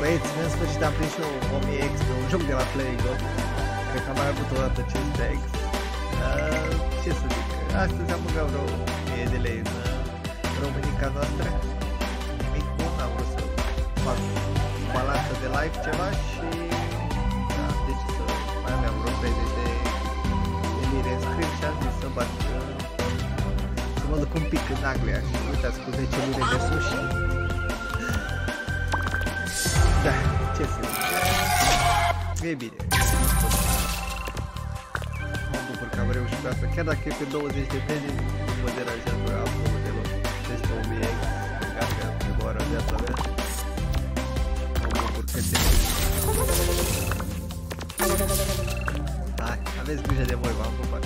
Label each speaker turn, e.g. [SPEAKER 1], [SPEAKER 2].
[SPEAKER 1] băieți, în sfârșit am prins și eu 1000 X pe un joc de la Playgo. Cred că am mai avut o dată 500 X. Uh, ce să zic, astăzi am băgat vreo 1000 de lei în uh, Românica noastră. Nimic bun, am vrut să fac balanță de live ceva și da, deci să mai aveam vreo 30 de, de lire în script și am zis să bat uh, să mă duc un pic în Anglia și uitați cu 10 lire de sushi. Da, ce să zic. E bine. Mă bucur că am reușit pe asta. Chiar dacă e pe 20 de penny, nu mă deranjează absolut deloc. Peste 1000 ex, gata, prima oară în viața mea. Mă bucur că te Hai, aveți grijă de voi, v-am pupat.